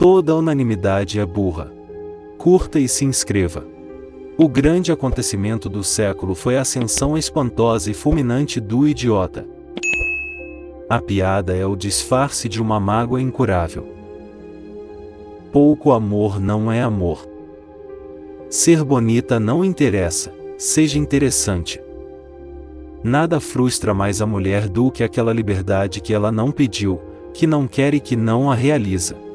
Toda unanimidade é burra. Curta e se inscreva. O grande acontecimento do século foi a ascensão espantosa e fulminante do idiota. A piada é o disfarce de uma mágoa incurável. Pouco amor não é amor. Ser bonita não interessa, seja interessante. Nada frustra mais a mulher do que aquela liberdade que ela não pediu, que não quer e que não a realiza.